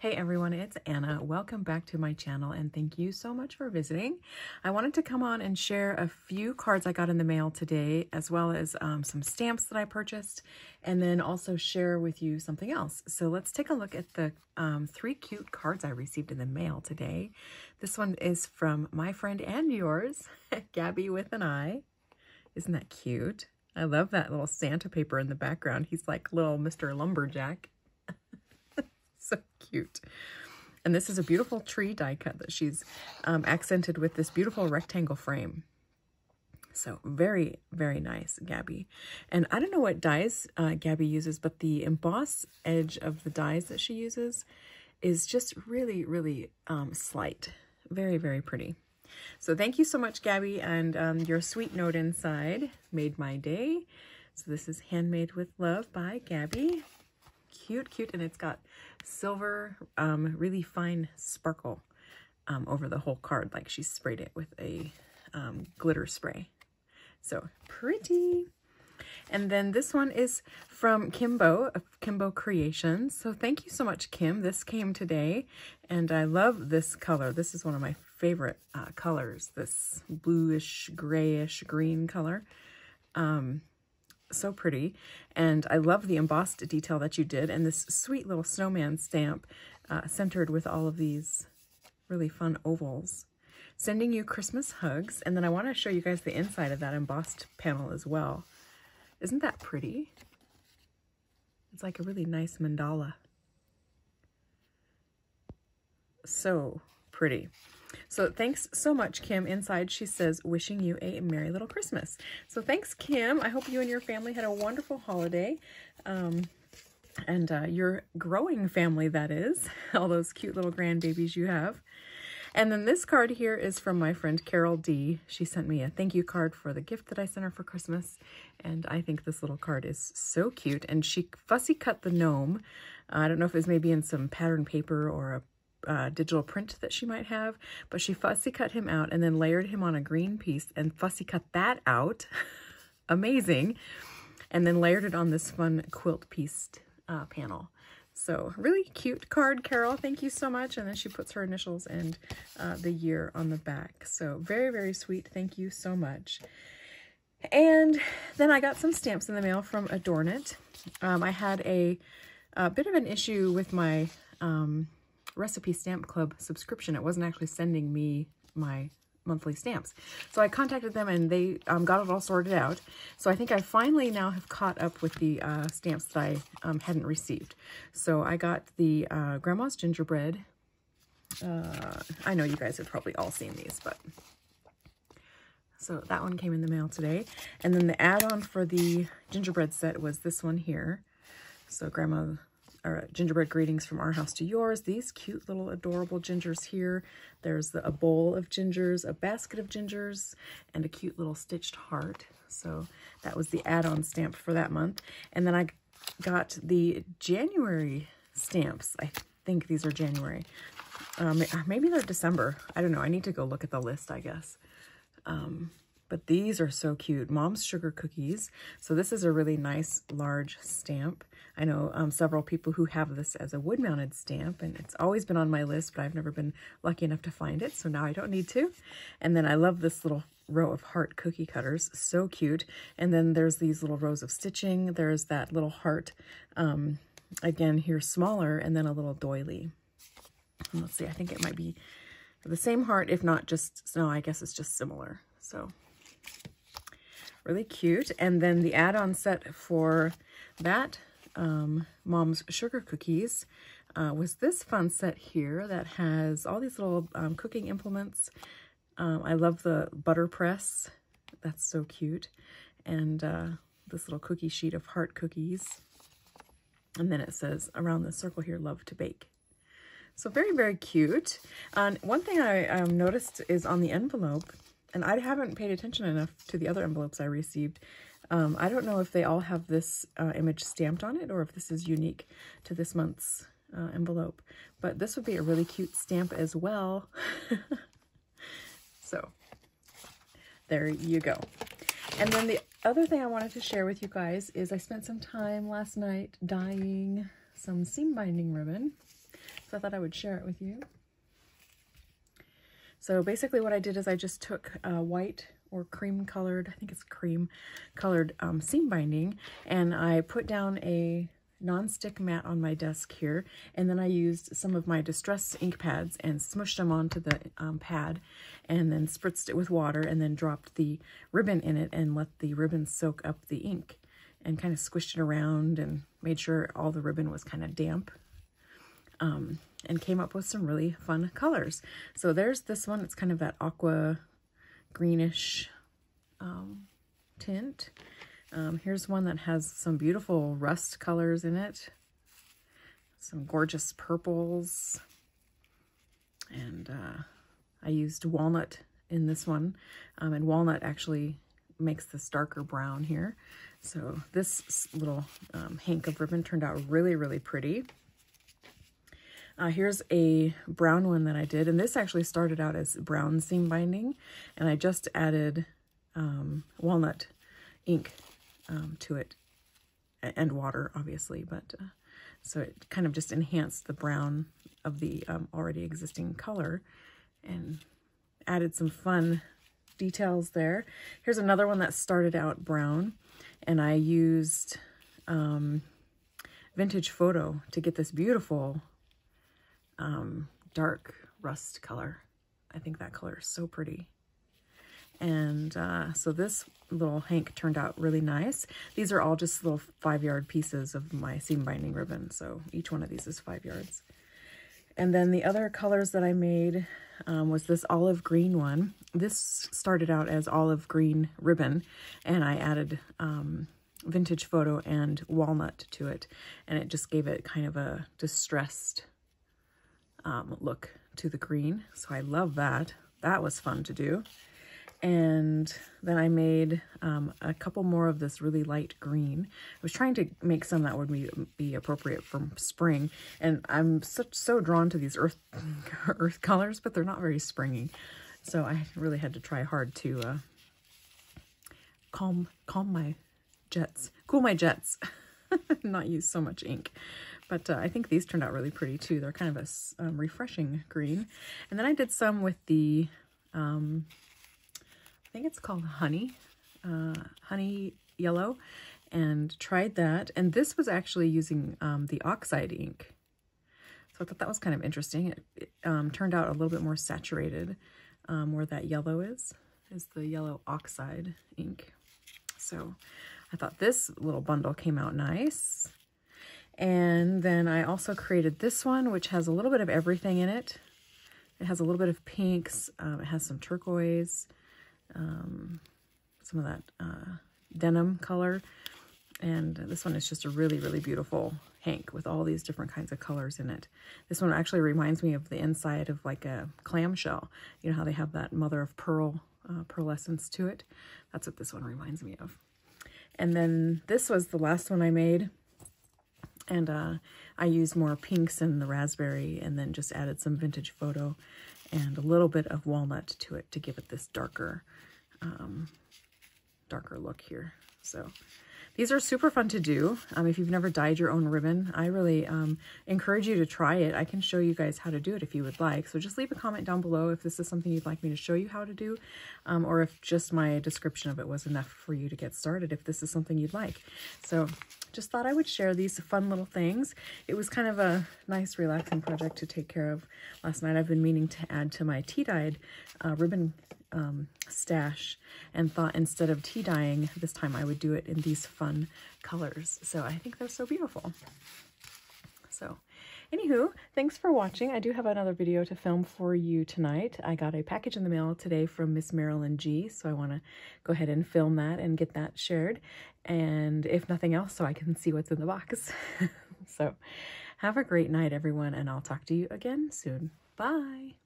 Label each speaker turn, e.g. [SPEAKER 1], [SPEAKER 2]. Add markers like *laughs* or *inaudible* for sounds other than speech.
[SPEAKER 1] Hey everyone, it's Anna. Welcome back to my channel and thank you so much for visiting. I wanted to come on and share a few cards I got in the mail today, as well as um, some stamps that I purchased, and then also share with you something else. So let's take a look at the um, three cute cards I received in the mail today. This one is from my friend and yours, *laughs* Gabby with an I. Isn't that cute? I love that little Santa paper in the background. He's like little Mr. Lumberjack *laughs* so cute. And this is a beautiful tree die cut that she's um, accented with this beautiful rectangle frame. So very, very nice, Gabby. And I don't know what dies uh, Gabby uses, but the emboss edge of the dies that she uses is just really, really um, slight. Very, very pretty. So thank you so much, Gabby. And um, your sweet note inside made my day. So this is Handmade with Love by Gabby. Cute, cute. And it's got silver, um, really fine sparkle um, over the whole card, like she sprayed it with a um, glitter spray. So pretty. And then this one is from Kimbo, of Kimbo Creations. So thank you so much, Kim. This came today, and I love this color. This is one of my favorite uh, colors, this bluish, grayish, green color. Um, so pretty. And I love the embossed detail that you did and this sweet little snowman stamp uh, centered with all of these really fun ovals. Sending you Christmas hugs. And then I want to show you guys the inside of that embossed panel as well. Isn't that pretty? It's like a really nice mandala. So pretty. So thanks so much, Kim. Inside, she says, wishing you a Merry Little Christmas. So thanks, Kim. I hope you and your family had a wonderful holiday. Um, and uh, your growing family, that is. *laughs* All those cute little grandbabies you have. And then this card here is from my friend Carol D. She sent me a thank you card for the gift that I sent her for Christmas. And I think this little card is so cute. And she fussy cut the gnome. I don't know if it was maybe in some pattern paper or a uh, digital print that she might have, but she fussy cut him out and then layered him on a green piece and fussy cut that out. *laughs* Amazing. And then layered it on this fun quilt pieced uh, panel. So really cute card, Carol. Thank you so much. And then she puts her initials and uh, the year on the back. So very, very sweet. Thank you so much. And then I got some stamps in the mail from Adorn It. Um, I had a, a, bit of an issue with my um, Recipe Stamp Club subscription. It wasn't actually sending me my monthly stamps. So I contacted them and they um, got it all sorted out. So I think I finally now have caught up with the uh, stamps that I um, hadn't received. So I got the uh, Grandma's Gingerbread. Uh, I know you guys have probably all seen these, but... So that one came in the mail today. And then the add-on for the gingerbread set was this one here. So Grandma or gingerbread greetings from our house to yours. These cute little adorable gingers here. There's the, a bowl of gingers, a basket of gingers, and a cute little stitched heart. So that was the add-on stamp for that month. And then I got the January stamps. I think these are January. Um, maybe they're December. I don't know. I need to go look at the list, I guess. Um, but these are so cute. Mom's Sugar Cookies. So this is a really nice large stamp. I know um, several people who have this as a wood-mounted stamp, and it's always been on my list, but I've never been lucky enough to find it, so now I don't need to. And then I love this little row of heart cookie cutters. So cute. And then there's these little rows of stitching. There's that little heart, um, again, here smaller, and then a little doily. And let's see, I think it might be the same heart, if not just, no, I guess it's just similar. So really cute. And then the add-on set for that um, Mom's Sugar Cookies uh, was this fun set here that has all these little um, cooking implements. Um, I love the butter press. That's so cute. And uh, this little cookie sheet of heart cookies. And then it says around the circle here, love to bake. So very, very cute. And one thing I um, noticed is on the envelope, and I haven't paid attention enough to the other envelopes I received, um, I don't know if they all have this uh, image stamped on it or if this is unique to this month's uh, envelope. But this would be a really cute stamp as well. *laughs* so there you go. And then the other thing I wanted to share with you guys is I spent some time last night dyeing some seam binding ribbon. So I thought I would share it with you. So basically what I did is I just took uh, white or cream colored, I think it's cream colored um, seam binding, and I put down a non-stick mat on my desk here, and then I used some of my Distress ink pads and smushed them onto the um, pad, and then spritzed it with water, and then dropped the ribbon in it and let the ribbon soak up the ink, and kind of squished it around and made sure all the ribbon was kind of damp. Um, and came up with some really fun colors. So there's this one. It's kind of that aqua greenish um, tint. Um, here's one that has some beautiful rust colors in it. Some gorgeous purples. And uh, I used walnut in this one. Um, and walnut actually makes this darker brown here. So this little um, hank of ribbon turned out really, really pretty. Uh, here's a brown one that I did, and this actually started out as brown seam binding, and I just added um, walnut ink um, to it, and water, obviously, but uh, so it kind of just enhanced the brown of the um, already existing color, and added some fun details there. Here's another one that started out brown, and I used um, Vintage Photo to get this beautiful um, dark rust color. I think that color is so pretty. And uh, so this little hank turned out really nice. These are all just little five yard pieces of my seam binding ribbon. So each one of these is five yards. And then the other colors that I made um, was this olive green one. This started out as olive green ribbon and I added um, vintage photo and walnut to it. And it just gave it kind of a distressed um, look to the green. So I love that. That was fun to do. And then I made um, a couple more of this really light green. I was trying to make some that would be, be appropriate for spring. And I'm so, so drawn to these earth, *laughs* earth colors, but they're not very springy. So I really had to try hard to uh, calm, calm my jets, cool my jets, *laughs* not use so much ink. But uh, I think these turned out really pretty too. They're kind of a um, refreshing green. And then I did some with the, um, I think it's called Honey, uh, Honey Yellow, and tried that. And this was actually using um, the oxide ink. So I thought that was kind of interesting. It, it um, turned out a little bit more saturated um, where that yellow is, is the yellow oxide ink. So I thought this little bundle came out nice. And then I also created this one, which has a little bit of everything in it. It has a little bit of pinks. Um, it has some turquoise, um, some of that uh, denim color. And this one is just a really, really beautiful hank with all these different kinds of colors in it. This one actually reminds me of the inside of like a clamshell. You know how they have that mother of pearl uh, pearlescence to it? That's what this one reminds me of. And then this was the last one I made. And uh, I used more pinks in the raspberry and then just added some vintage photo and a little bit of walnut to it to give it this darker, um, darker look here. So these are super fun to do. Um, if you've never dyed your own ribbon, I really um, encourage you to try it. I can show you guys how to do it if you would like. So just leave a comment down below if this is something you'd like me to show you how to do, um, or if just my description of it was enough for you to get started, if this is something you'd like. So just thought I would share these fun little things. It was kind of a nice relaxing project to take care of last night. I've been meaning to add to my tea dyed uh, ribbon um, stash and thought instead of tea dyeing this time I would do it in these fun colors. So I think they're so beautiful. So Anywho, thanks for watching. I do have another video to film for you tonight. I got a package in the mail today from Miss Marilyn G, so I want to go ahead and film that and get that shared. And if nothing else, so I can see what's in the box. *laughs* so have a great night, everyone, and I'll talk to you again soon. Bye!